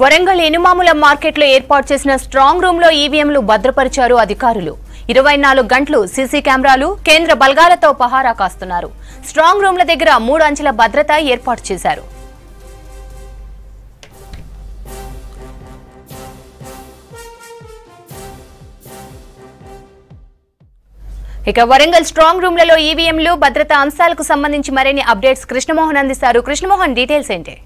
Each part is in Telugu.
వరంగల్ ఎనుమాముల మార్కెట్లో ఏర్పాటు చేసిన స్ట్రాంగ్ రూమ్లో ఈవీఎంలు భద్రపరిచారు అధికారులు. ఇరవై నాలుగు గంటలు సీసీ కెమెరాలు కేంద్ర బలగాలతో పహారా కాస్తున్నారు. స్ట్రాంగ్ రూమ్ల దగ్గర మూడు అంచెల భద్రత ఏర్పాటు చేశారు. ఇక వరంగల్ స్ట్రాంగ్ రూమ్లలో ఈవీఎంలు భద్రతా అంశాలకు సంబంధించి మరిన్ని అప్డేట్స్ కృష్ణమోహన్ అందిస్తారు. కృష్ణమోహన్ డీటెయిల్స్ ఏంటి?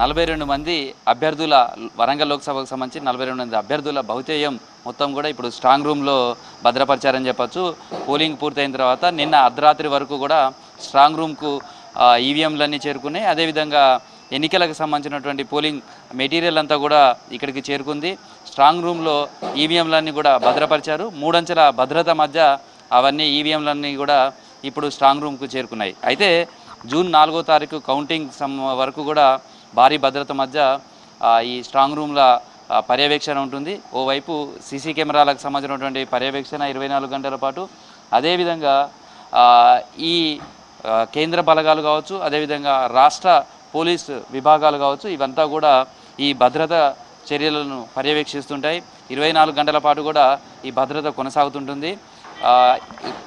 నలభై రెండు మంది అభ్యర్థుల వరంగల్ లోక్సభకు సంబంధించి నలభై రెండు మంది అభ్యర్థుల భౌతేయం మొత్తం కూడా ఇప్పుడు స్ట్రాంగ్ రూమ్లో భద్రపరిచారని చెప్పొచ్చు. పోలింగ్ పూర్తయిన తర్వాత నిన్న అర్ధరాత్రి వరకు కూడా స్ట్రాంగ్ రూమ్కు ఈవీఎంలన్నీ చేరుకున్నాయి. అదేవిధంగా ఎన్నికలకు సంబంధించినటువంటి పోలింగ్ మెటీరియల్ అంతా కూడా ఇక్కడికి చేరుకుంది. స్ట్రాంగ్ రూమ్లో ఈవీఎంలన్నీ కూడా భద్రపరిచారు. మూడంచెల భద్రత మధ్య అవన్నీ ఈవీఎంలన్నీ కూడా ఇప్పుడు స్ట్రాంగ్ రూమ్కు చేరుకున్నాయి. అయితే జూన్ నాలుగో తారీఖు కౌంటింగ్ సమ్ వరకు కూడా భారీ భద్రత మధ్య ఈ స్ట్రాంగ్ రూమ్ల పర్యవేక్షణ ఉంటుంది. ఓవైపు సీసీ కెమెరాలకు సంబంధించినటువంటి పర్యవేక్షణ ఇరవై నాలుగు గంటల పాటు. అదేవిధంగా ఈ కేంద్ర బలగాలు కావచ్చు అదేవిధంగా రాష్ట్ర పోలీస్ విభాగాలు కావచ్చు ఇవంతా కూడా ఈ భద్రత చర్యలను పర్యవేక్షిస్తుంటాయి. ఇరవై నాలుగు గంటల పాటు కూడా ఈ భద్రత కొనసాగుతుంటుంది.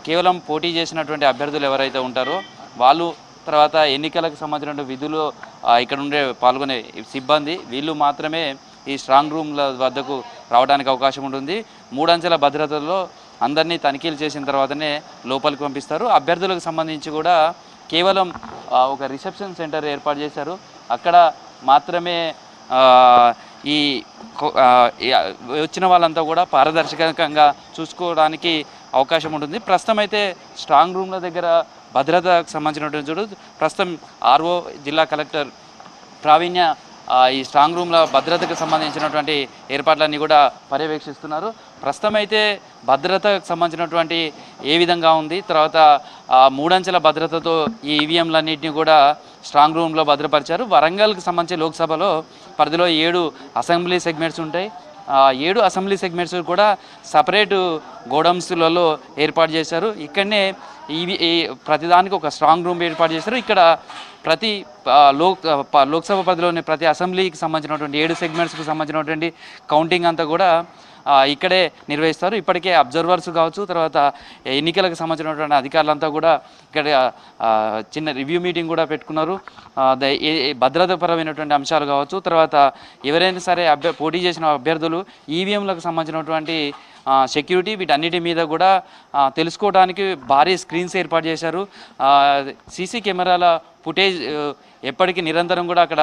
కేవలం పోటీ చేసినటువంటి అభ్యర్థులు ఎవరైతే ఉంటారో వాళ్ళు తర్వాత ఎన్నికలకు సంబంధించిన విధులు ఇక్కడ ఉండే పాల్గొనే సిబ్బంది వీళ్ళు మాత్రమే ఈ స్ట్రాంగ్ రూమ్ల వద్దకు రావడానికి అవకాశం ఉంటుంది. మూడంచెల భద్రతలో అందరినీ తనిఖీలు చేసిన తర్వాతనే లోపలికి పంపిస్తారు. అభ్యర్థులకు సంబంధించి కూడా కేవలం ఒక రిసెప్షన్ సెంటర్ ఏర్పాటు చేశారు. అక్కడ మాత్రమే ఈ వచ్చిన వాళ్ళంతా కూడా పారదర్శకంగా చూసుకోవడానికి అవకాశం ఉంటుంది. ప్రస్తుతం అయితే స్ట్రాంగ్ రూమ్ల దగ్గర భద్రతకు సంబంధించినటువంటి చూడు ప్రస్తుతం ఆర్ఓ జిల్లా కలెక్టర్ ప్రావీణ్య ఈ స్ట్రాంగ్ రూమ్ల భద్రతకు సంబంధించినటువంటి ఏర్పాట్లన్నీ కూడా పర్యవేక్షిస్తున్నారు. ప్రస్తుతం అయితే భద్రతకు సంబంధించినటువంటి ఏ విధంగా ఉంది? తర్వాత మూడంచెల భద్రతతో ఈ ఈవీఎంలన్నింటినీ కూడా స్ట్రాంగ్ రూమ్లో భద్రపరిచారు. వరంగల్కి సంబంధించి లోక్సభలో పరిధిలో ఏడు అసెంబ్లీ సెగ్మెంట్స్ ఉంటాయి. ఏడు అసెంబ్లీ సెగ్మెంట్స్ కూడా సపరేటు గోడౌన్స్లలో ఏర్పాటు చేశారు. ఇక్కడనే ఇవి ఈ ప్రతిదానికి ఒక స్ట్రాంగ్ రూమ్ ఏర్పాటు చేశారు. ఇక్కడ ప్రతి లోక్ లోక్సభ పరిధిలోని ప్రతి అసెంబ్లీకి సంబంధించినటువంటి ఏడు సెగ్మెంట్స్కి సంబంధించినటువంటి కౌంటింగ్ అంతా కూడా ఇక్కడే నిర్వహిస్తారు. ఇప్పటికే అబ్జర్వర్స్ కావచ్చు తర్వాత ఎన్నికలకు సంబంధించినటువంటి అధికారులంతా కూడా ఇక్కడ చిన్న రివ్యూ మీటింగ్ కూడా పెట్టుకున్నారు. ఏ- భద్రతాపరమైనటువంటి అంశాలు కావచ్చు తర్వాత ఎవరైనా సరే అభ్య పోటీ చేసిన అభ్యర్థులు ఈవీఎంలకు సంబంధించినటువంటి సెక్యూరిటీ వీటన్నిటి మీద కూడా తెలుసుకోవడానికి భారీ స్క్రీన్స్ ఏర్పాటు చేశారు. సీసీ కెమెరాల ఫుటేజ్ ఎప్పటికీ నిరంతరం కూడా అక్కడ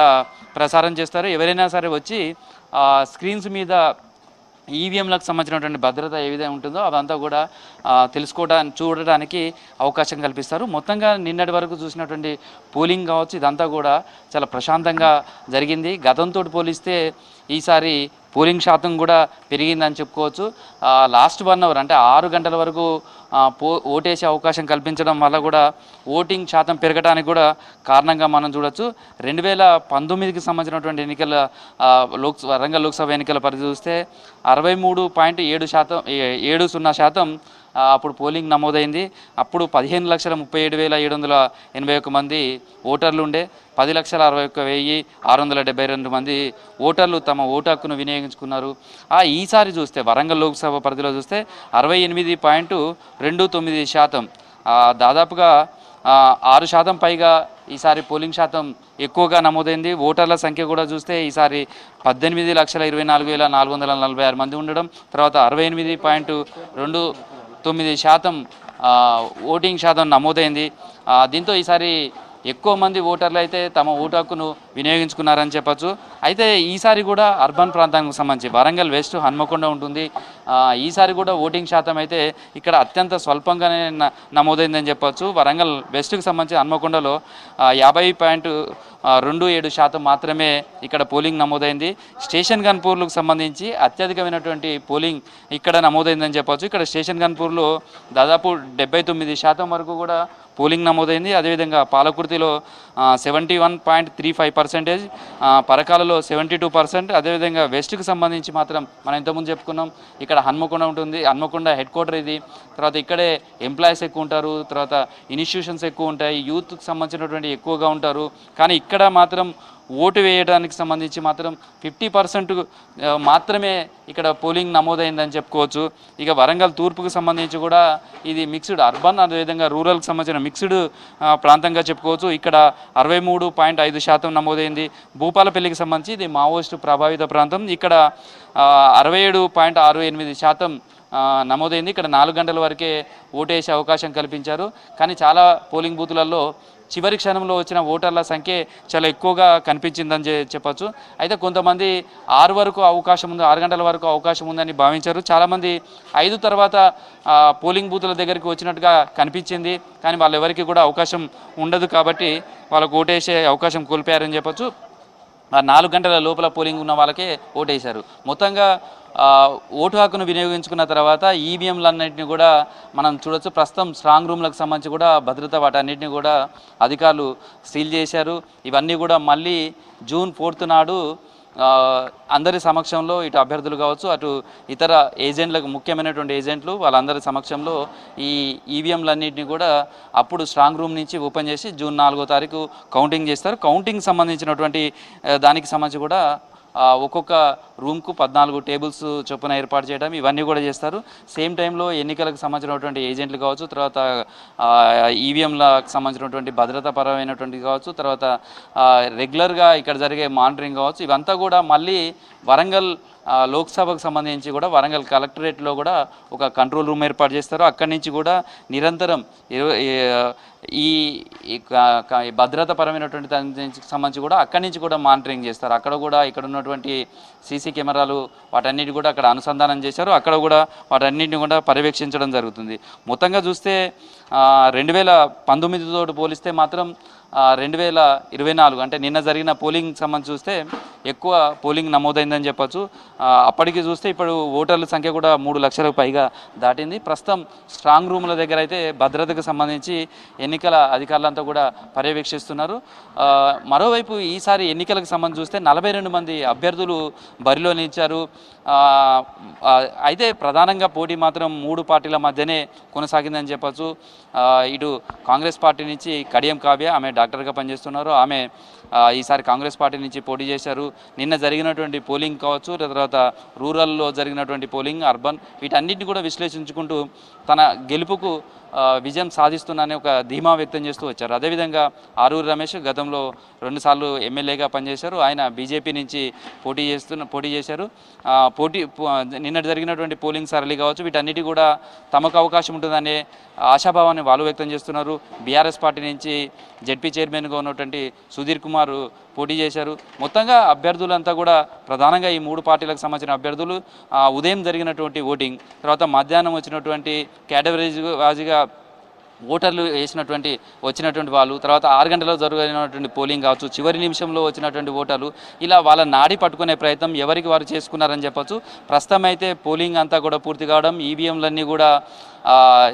ప్రసారం చేస్తారు. ఎవరైనా సరే వచ్చి స్క్రీన్స్ మీద ఈవీఎంలకు సంబంధించినటువంటి భద్రత ఏ విధంగా ఉంటుందో అదంతా కూడా తెలుసుకోవడానికి చూడడానికి అవకాశం కల్పిస్తారు. మొత్తంగా నిన్నటి వరకు చూసినటువంటి పోలింగ్ కావచ్చు ఇదంతా కూడా చాలా ప్రశాంతంగా జరిగింది. గతంతో పోలిస్తే ఈసారి పోలింగ్ శాతం కూడా పెరిగిందని చెప్పుకోవచ్చు. లాస్ట్ వన్ అవర్ అంటే ఆరు గంటల వరకు పో ఓటేసే అవకాశం కల్పించడం వల్ల కూడా ఓటింగ్ శాతం పెరగడానికి కూడా కారణంగా మనం చూడొచ్చు. రెండు వేల పంతొమ్మిదికి సంబంధించినటువంటి ఎన్నికల లోక్ వరంగల్ లోక్సభ ఎన్నికల పరిధి చూస్తే అరవై మూడు పాయింట్ ఏడు శాతం ఏ- ఏడు సున్నా శాతం అప్పుడు పోలింగ్ నమోదైంది. అప్పుడు పదిహేను లక్షల ముప్పై ఏడు వేల ఏడు వందల ఎనభై ఒక్క మంది ఓటర్లు ఉండే పది లక్షల అరవై ఒక్క వెయ్యి ఆరు వందల డెబ్బై రెండు మంది ఓటర్లు తమ ఓటు హక్కును వినియోగించుకున్నారు. ఆ ఈసారి చూస్తే వరంగల్ లోక్సభ పరిధిలో చూస్తే అరవై ఎనిమిది పాయింట్ రెండు తొమ్మిది శాతం. దాదాపుగా ఆరు శాతం పైగా ఈసారి పోలింగ్ శాతం ఎక్కువగా నమోదైంది. ఓటర్ల సంఖ్య కూడా చూస్తే ఈసారి పద్దెనిమిది లక్షల ఇరవై నాలుగు వేల నాలుగు వందల నలభై ఆరు మంది ఉండడం తర్వాత అరవై ఎనిమిది పాయింట్ రెండు తొమ్మిది శాతం ఓటింగ్ శాతం నమోదైంది. దీంతో ఈసారి ఎక్కువ మంది ఓటర్లు అయితే తమ ఓటు హక్కును వినియోగించుకున్నారని చెప్పచ్చు. అయితే ఈసారి కూడా అర్బన్ ప్రాంతానికి సంబంధించి వరంగల్ వెస్ట్ హన్మకొండ ఉంటుంది. ఈసారి కూడా ఓటింగ్ శాతం అయితే ఇక్కడ అత్యంత స్వల్పంగానే న- నమోదైందని చెప్పచ్చు. వరంగల్ వెస్ట్కి సంబంధించి హన్మకొండలో యాభై పాయింట్ రెండు ఏడు శాతం మాత్రమే ఇక్కడ పోలింగ్ నమోదైంది. స్టేషన్ గన్పూర్లకు సంబంధించి అత్యధికమైనటువంటి పోలింగ్ ఇక్కడ నమోదైందని చెప్పవచ్చు ఇక్కడ స్టేషన్ గన్పూర్లో దాదాపు డెబ్బై తొమ్మిది శాతం వరకు కూడా పోలింగ్ నమోదైంది. అదేవిధంగా పాలకుర్తిలో seventy one point three five percentage పరకాలలో seventy two percent అదేవిధంగా వెస్ట్కి సంబంధించి మాత్రం మనం ఇంతకుముందు చెప్పుకున్నాం. ఇక్కడ హన్మకొండ ఉంటుంది. హన్మకొండ హెడ్ క్వార్టర్ ఇది. తర్వాత ఇక్కడే ఎంప్లాయీస్ ఎక్కువ ఉంటారు. తర్వాత ఇన్స్టిట్యూషన్స్ ఎక్కువ ఉంటాయి. యూత్కి సంబంధించినటువంటి ఎక్కువగా ఉంటారు. కానీ ఇక్కడ మాత్రం ఓటు వేయడానికి సంబంధించి మాత్రం ఫిఫ్టీ పర్సెంట్ మాత్రమే ఇక్కడ పోలింగ్ నమోదైందని చెప్పుకోవచ్చు. ఇక వరంగల్ తూర్పుకు సంబంధించి కూడా ఇది మిక్స్డ్ అర్బన్ అదేవిధంగా రూరల్కి సంబంధించిన మిక్స్డ్ ప్రాంతంగా చెప్పుకోవచ్చు. ఇక్కడ అరవై మూడు పాయింట్ ఐదు శాతం నమోదైంది. భూపాలపల్లికి సంబంధించి ఇది మావోయిస్టు ప్రభావిత ప్రాంతం. ఇక్కడ అరవై ఏడు పాయింట్ ఆరు ఎనిమిది శాతం నమోదైంది. ఇక్కడ నాలుగు గంటల వరకే ఓటేసే అవకాశం కల్పించారు. కానీ చాలా పోలింగ్ బూతులలో చివరి క్షణంలో వచ్చిన ఓటర్ల సంఖ్య చాలా ఎక్కువగా కనిపించిందని చెప్పచ్చు. అయితే కొంతమంది ఆరు వరకు అవకాశం ఉంది ఆరు గంటల వరకు అవకాశం ఉందని భావించారు. చాలామంది ఐదు తర్వాత పోలింగ్ బూతుల దగ్గరికి వచ్చినట్టుగా కనిపించింది. కానీ వాళ్ళు ఎవరికి కూడా అవకాశం ఉండదు కాబట్టి వాళ్ళకు ఓటేసే అవకాశం కోల్పోయారని చెప్పొచ్చు. నాలుగు గంటల లోపల పోలింగ్ ఉన్న వాళ్ళకే ఓటేశారు. మొత్తంగా ఓటు హక్కును వినియోగించుకున్న తర్వాత ఈవీఎంలన్నింటినీ కూడా మనం చూడొచ్చు. ప్రస్తుతం స్ట్రాంగ్ రూమ్లకు సంబంధించి కూడా భద్రత వాటన్నిటిని కూడా అధికారులు సీల్ చేశారు. ఇవన్నీ కూడా మళ్ళీ జూన్ ఫోర్త్ నాడు అందరి సమక్షంలో ఇటు అభ్యర్థులు కావచ్చు అటు ఇతర ఏజెంట్లకు ముఖ్యమైనటువంటి ఏజెంట్లు వాళ్ళందరి సమక్షంలో ఈ ఈవీఎంలన్నింటినీ కూడా అప్పుడు స్ట్రాంగ్ రూమ్ నుంచి ఓపెన్ చేసి జూన్ నాలుగో తారీఖు కౌంటింగ్ చేస్తారు. కౌంటింగ్ సంబంధించినటువంటి దానికి సంబంధించి కూడా ఒక్కొక్క రూమ్కు పద్నాలుగు టేబుల్స్ చొప్పున ఏర్పాటు చేయడం ఇవన్నీ కూడా చేస్తారు. సేమ్ టైంలో ఎన్నికలకు సంబంధించినటువంటి ఏజెంట్లు కావచ్చు తర్వాత ఈవీఎంలకు సంబంధించినటువంటి భద్రతాపరమైనటువంటి కావచ్చు తర్వాత రెగ్యులర్గా ఇక్కడ జరిగే మానిటరింగ్ కావచ్చు ఇవంతా కూడా మళ్ళీ వరంగల్ లోక్సభకు సంబంధించి కూడా వరంగల్ కలెక్టరేట్లో కూడా ఒక కంట్రోల్ రూమ్ ఏర్పాటు చేస్తారు. అక్కడి నుంచి కూడా నిరంతరం ఈ భద్రతా పరమైనటువంటి భద్రతాపరమైనటువంటి సంబంధించి కూడా అక్కడి నుంచి కూడా మానిటరింగ్ చేస్తారు. అక్కడ కూడా ఇక్కడ ఉన్నటువంటి సీసీ కెమెరాలు వాటన్నిటి కూడా అక్కడ అనుసంధానం చేశారు. అక్కడ కూడా వాటన్నిటిని కూడా పర్యవేక్షించడం జరుగుతుంది. మొత్తంగా చూస్తే రెండు వేల పంతొమ్మిదితో పోలిస్తే మాత్రం రెండు వేల ఇరవై నాలుగు అంటే నిన్న జరిగిన పోలింగ్ సంబంధించి చూస్తే ఎక్కువ పోలింగ్ నమోదైందని చెప్పొచ్చు. అప్పటికి చూస్తే ఇప్పుడు ఓటర్ల సంఖ్య కూడా మూడు లక్షలకు పైగా దాటింది. ప్రస్తుతం స్ట్రాంగ్ రూమ్ల దగ్గర అయితే భద్రతకు సంబంధించి ఎన్నికల అధికారులంతా కూడా పర్యవేక్షిస్తున్నారు. మరోవైపు ఈసారి ఎన్నికలకు సంబంధించి చూస్తే నలభై రెండు మంది అభ్యర్థులు బరిలో నిలిచారు. అయితే ప్రధానంగా పోటీ మాత్రం మూడు పార్టీల మధ్యనే కొనసాగిందని చెప్పచ్చు. ఇటు కాంగ్రెస్ పార్టీ నుంచి కడియం కావ్య ఆమె డాక్టర్గా పనిచేస్తున్నారు. ఆమె ఈసారి కాంగ్రెస్ పార్టీ నుంచి పోటీ చేశారు. నిన్న జరిగినటువంటి పోలింగ్ కావచ్చు తర్వాత రూరల్లో జరిగినటువంటి పోలింగ్ అర్బన్ వీటన్నిటిని కూడా విశ్లేషించుకుంటూ తన గెలుపుకు విజయం సాధిస్తున్నానని ఒక ధీమా వ్యక్తం చేస్తూ వచ్చారు. అదేవిధంగా ఆరూరు రమేష్ గతంలో రెండుసార్లు ఎమ్మెల్యేగా పనిచేశారు. ఆయన బీజేపీ నుంచి పోటీ చేస్తున్న పోటీ చేశారు. పోటీ పో- నిన్న జరిగినటువంటి పోలింగ్ సరళి కావచ్చు వీటన్నిటి కూడా తమకు అవకాశం ఉంటుందనే ఆశాభావాన్ని వాళ్ళు వ్యక్తం చేస్తున్నారు. బీఆర్ఎస్ పార్టీ నుంచి జెడ్పీ చైర్మన్గా ఉన్నటువంటి సుధీర్ కుమార్ పోటీ చేశారు. మొత్తంగా అభ్యర్థులంతా కూడా ప్రధానంగా ఈ మూడు పార్టీలకు సంబంధించిన అభ్యర్థులు ఉదయం జరిగినటువంటి ఓటింగ్ తర్వాత మధ్యాహ్నం వచ్చినటువంటి కేటగిరీజ్ వాజీగా ఓటర్లు వేసినటువంటి వచ్చినటువంటి వాళ్ళు తర్వాత ఆరు గంటల్లో జరగనటువంటి పోలింగ్ కావచ్చు చివరి నిమిషంలో వచ్చినటువంటి ఓటర్లు ఇలా వాళ్ళ నాడి పట్టుకునే ప్రయత్నం ఎవరికి వారు చేసుకున్నారని చెప్పొచ్చు. ప్రస్తుతం అయితే పోలింగ్ అంతా కూడా పూర్తి కావడం ఈవీఎంలన్నీ కూడా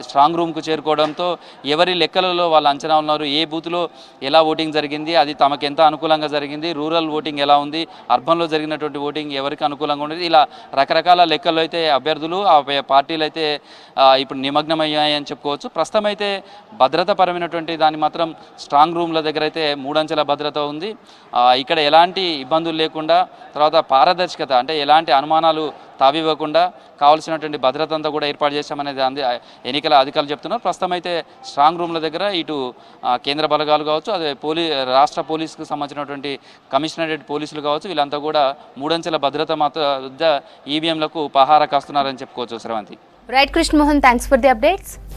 స్ట్రాంగ్ రూమ్కు చేరుకోవడంతో ఎవరి లెక్కలలో వాళ్ళు అంచనా ఉన్నారు ఏ బూత్లో ఎలా ఓటింగ్ జరిగింది అది తమకు ఎంత అనుకూలంగా జరిగింది రూరల్ ఓటింగ్ ఎలా ఉంది అర్బన్లో జరిగినటువంటి ఓటింగ్ ఎవరికి అనుకూలంగా ఉండేది ఇలా రకరకాల లెక్కల్లో అయితే అభ్యర్థులు ఆ పార్టీలు అయితే ఇప్పుడు నిమగ్నమయ్యాయని చెప్పుకోవచ్చు. ప్రస్తుతం అయితే భద్రతపరమైనటువంటి దాన్ని మాత్రం స్ట్రాంగ్ రూమ్ల దగ్గర అయితే మూడంచెల భద్రత ఉంది. ఇక్కడ ఎలాంటి ఇబ్బందులు లేకుండా తర్వాత పారదర్శకత అంటే ఎలాంటి అనుమానాలు తావివ్వకుండా కావాల్సినటువంటి భద్రత అంతా కూడా ఏర్పాటు చేశామనేది అంది ఎన్నికల అధికారులు చెప్తున్నారు. ప్రస్తుతం అయితే స్ట్రాంగ్ రూమ్ల దగ్గర ఇటు కేంద్ర బలగాలు కావచ్చు అదే పోలీ రాష్ట్ర పోలీసుకు సంబంధించినటువంటి కమిషనరేట్ పోలీసులు కావచ్చు వీళ్ళంతా కూడా మూడంచెల భద్రత మాత ఈవీఎంలకు పహారా కాస్తున్నారని చెప్పుకోవచ్చు Sravanthi. Right Krishna Mohan thanks for the updates